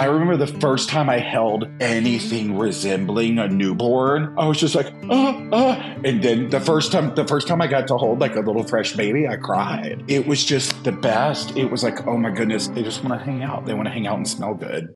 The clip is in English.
I remember the first time I held anything resembling a newborn, I was just like, uh, uh. And then the first time, the first time I got to hold like a little fresh baby, I cried. It was just the best. It was like, oh my goodness, they just want to hang out. They want to hang out and smell good.